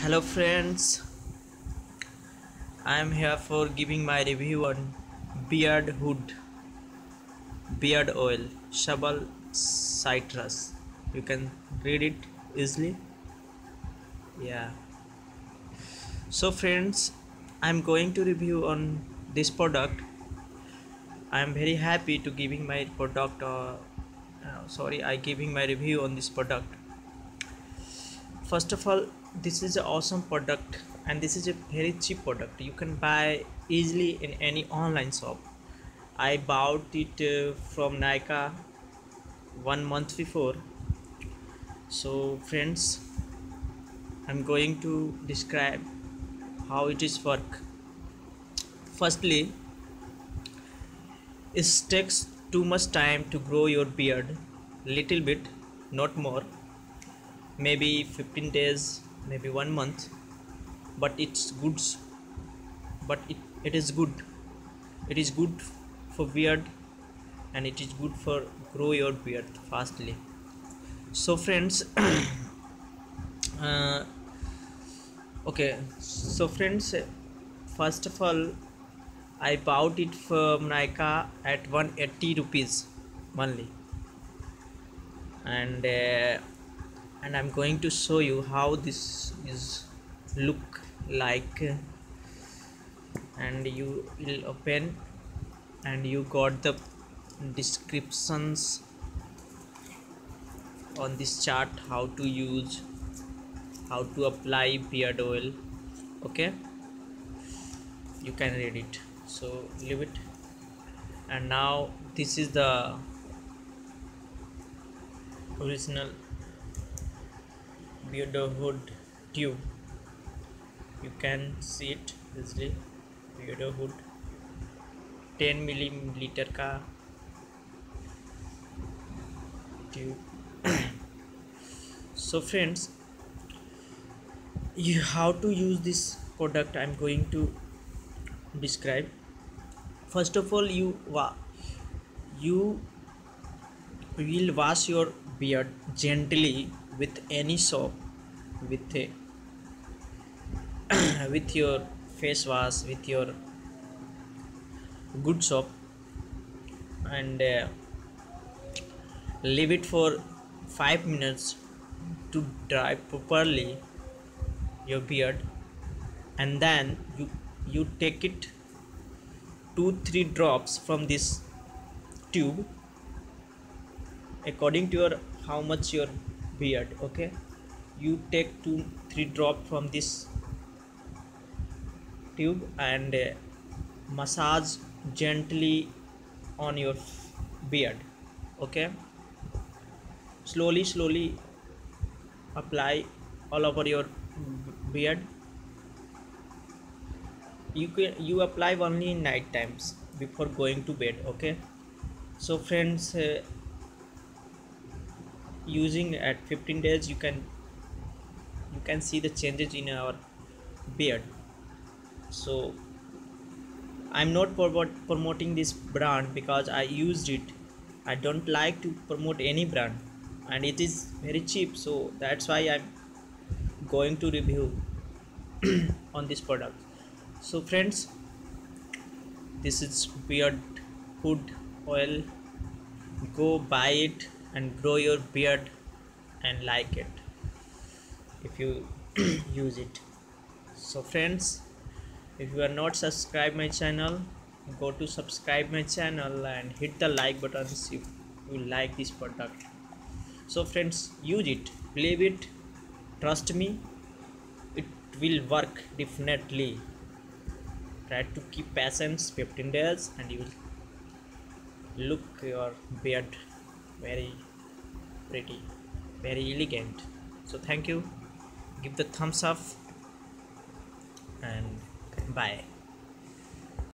hello friends. I am here for giving my review on beard hood beard oil shabal citrus. You can read it easily. Yeah. So friends i'm going to review on this product. I'm very happy to giving my product uh, uh, sorry i giving my review on this product. First of all this is an awesome product and this is a very cheap product. You can buy easily in any online shop. I bought it uh, from Nykaa one month before. So friends i'm going to describe how it is work. Firstly it takes too much time to grow your beard. Little bit not more. Maybe 15 days maybe one month but it's good. But it, it is good. It is good for beard and it is good for grow your beard fastly. So friends uh, okay. So friends first of all I bought it from Nykaa at 180 rupees only. And uh, and I'm going to show you how this is look like. And you will open and you got the descriptions on this chart how to use how to apply beard oil. Okay? You can read it. So leave it. And now this is the original beardo hood tube. You can see it easily. Beardo hood 10 milliliter का tube. So friends you how to use this product i'm going to describe. First of all you wa you will wash your beard gently with any soap with a with your face wash with your good soap and uh, leave it for 5 minutes to dry properly your beard and then you you take it 2 3 drops from this tube according to your how much your beard okay? You take two three drop from this tube and uh, massage gently on your beard okay? Slowly slowly apply all over your beard. You can you apply only in night times before going to bed okay? So friends uh, using at 15 days you can you can see the changes in our beard. So i'm not promoting this brand because i used it. I don't like to promote any brand and it is very cheap so that's why i'm going to review on this product. So friends this is beard hood oil. Go buy it and grow your beard and like it if you use it. So friends if you are not subscribe my channel go to subscribe my channel and hit the like button if you like this product. So friends use it believe it trust me it will work definitely. Try to keep patience 15 days and you will look your beard very pretty very elegant. So thank you. Give the thumbs up and bye